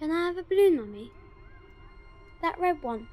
Can I have a balloon, Mummy? That red one.